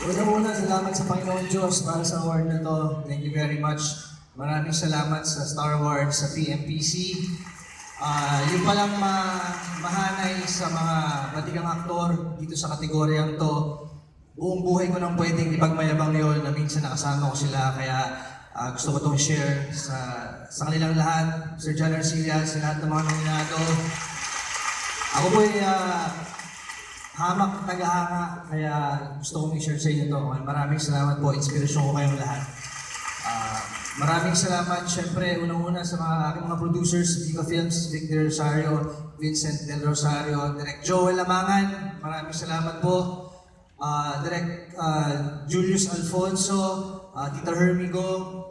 Una-una, salamat sa Panginoon Diyos para sa award na to. Thank you very much. Maraming salamat sa Star Awards, sa PMPC. Ah, yun palang ma mahanay sa mga matigang aktor dito sa kategoryang to. Buong buhay ko nang pwedeng ipagmayabang yun na minsan nakasama ko sila. Kaya ah, gusto ko itong share sa, sa kanilang lahat. Sir John Arcilla, sa lahat ng mga nominado. Ako po ay ah, hamak tagahanga, kaya gusto kong i-share sa inyo to. Maraming salamat po, inspirasyon ko kayong lahat. Ah, maraming salamat, syempre, unang-una sa mga aking mga producers, Vico Films, Victor Rosario, Vincent Del Rosario, Direct Joel Lamangan, maraming salamat po. Ah, Direct ah, Julius Alfonso, ah, Tita Hermigo,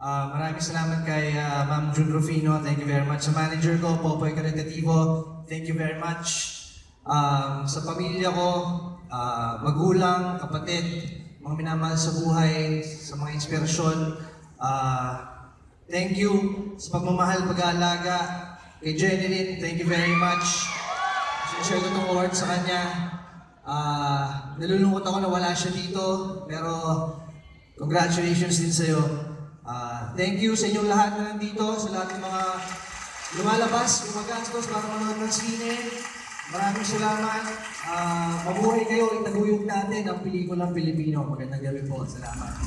Ah, maraming salamat kay ah, Ma'am June Rufino. Thank you very much. Sa manager ko, Popoy Caritativo. Thank you very much. Um, sa pamilya ko, ah, magulang, kapatid, mga minamahal sa buhay, sa mga inspirasyon. ah, thank you sa pagmamahal, pag-aalaga. Kay Jeneline, thank you very much. Sinishare ko itong award sa kanya. Ah, nalulungkot ako na wala siya dito, pero congratulations din sa'yo. Ah, thank you sa inyong lahat na nandito, sa lahat ng mga lumalabas, gumagastos para manood ng sine. Maraming salamat. Ah, mabuhay kayo, itaguyod natin ang pelikulang Pilipino. Magandang gabi po. Salamat.